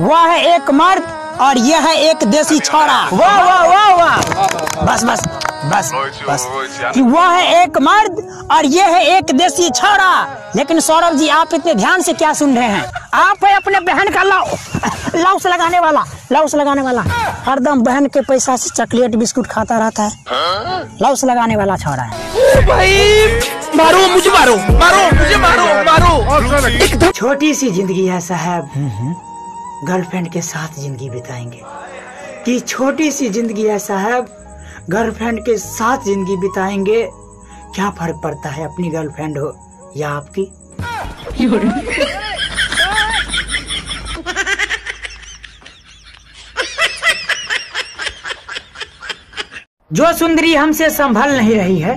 वह है एक मर्द और यह है एक देसी छोरा। वाह वाह वाह वाह। बस बस बस बस। कि वह है एक मर्द और यह है एक देसी छोरा। लेकिन सौरभ जी आप इतने ध्यान से क्या सुन रहे हैं? आप है अपने बहन का लाउ लाउस लगाने वाला लाउस लगाने वाला। हरदम बहन के पैसा से चॉकलेट बिस्कुट खाता रहता है। लाउस लगाने वाला छोरा है। भाई मारो मुझे मारो मारो मुझे मारो मारो। छोटी सी ज़िंदगी है साहब। गर्लफ्रेंड के साथ ज़िंदगी बिताएँगे। कि छोटी सी ज़िंदगी है साहब, गर्लफ्रेंड के साथ ज़िंदगी बिताएँगे। क्या फ़र्क पड़ता है अपनी गर्लफ्रेंड हो या आपकी? जो सुंदरी हमसे संभल नहीं रही है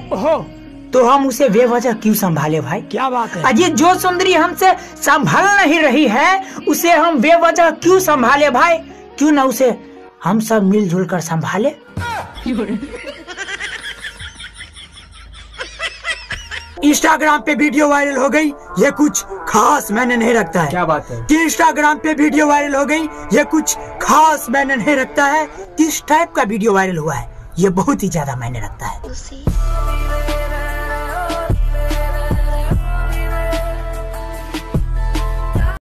तो हम उसे बेवजह क्यों संभाले भाई? क्या बात है? अजय जो सुंदरी हमसे संभाल नहीं रही है उसे हम बेवजह क्यों संभाले भाई? क्यों ना उसे हम सब मिलजुल कर संभाले? इंस्टाग्राम पे वीडियो वायरल हो गई ये कुछ खास मैंने नहीं रखता है। क्या बात है? कि इंस्टाग्राम पे वीडियो वायरल हो गई ये कुछ खास मैंने नहीं रखता है। किस टाइप का वीडियो वायरल हुआ है ये बहुत ही ज़्यादा मैंने रखता है।